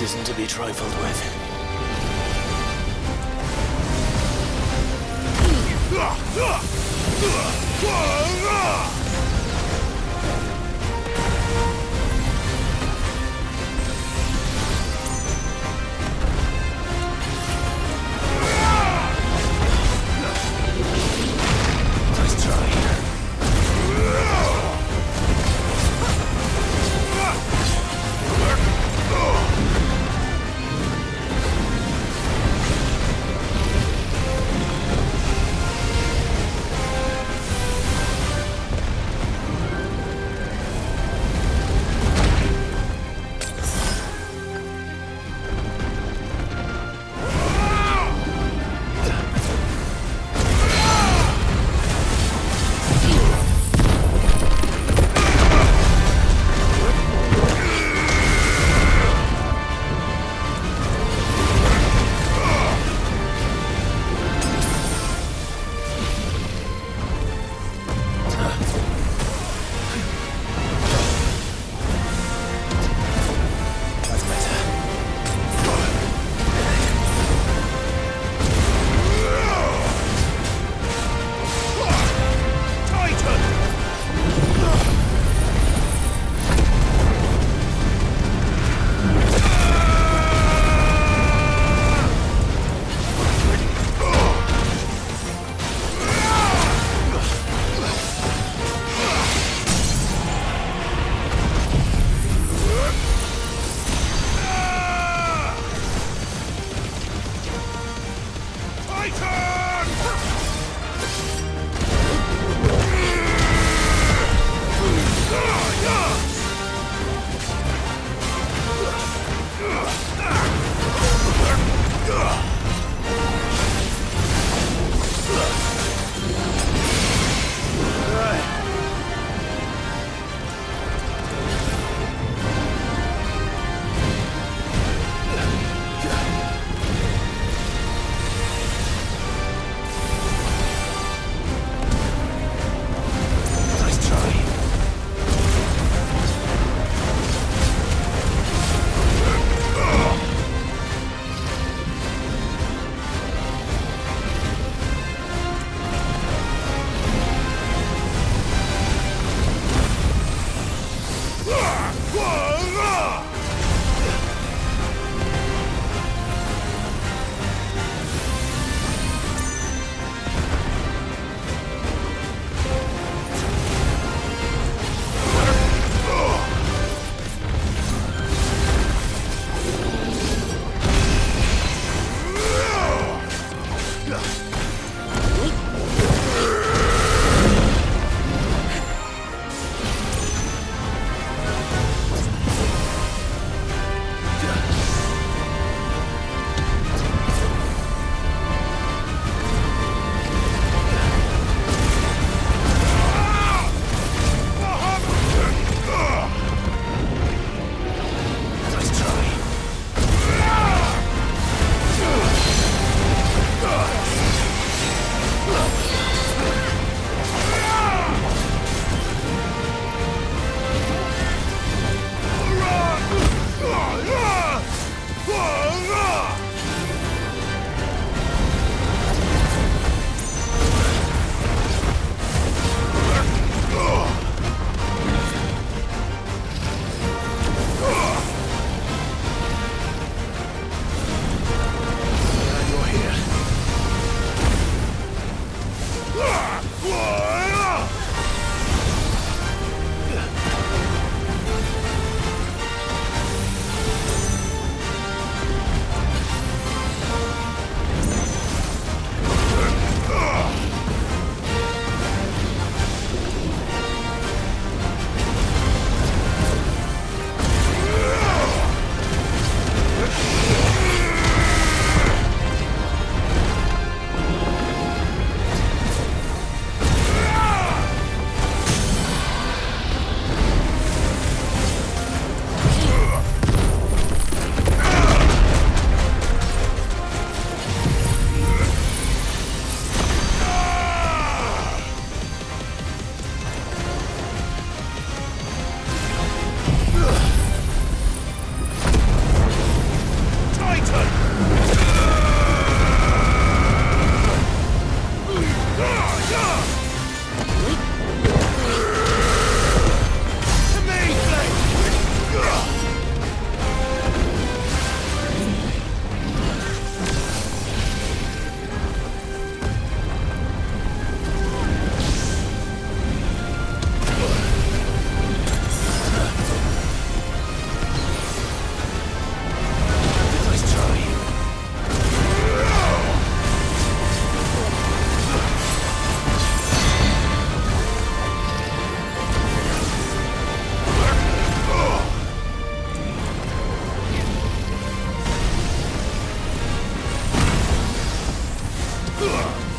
isn't to be trifled with. Ugh!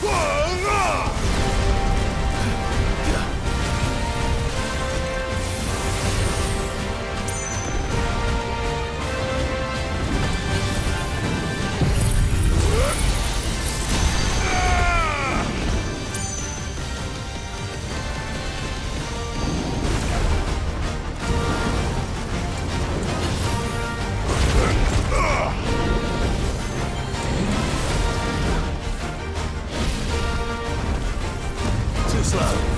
Whoa! slow.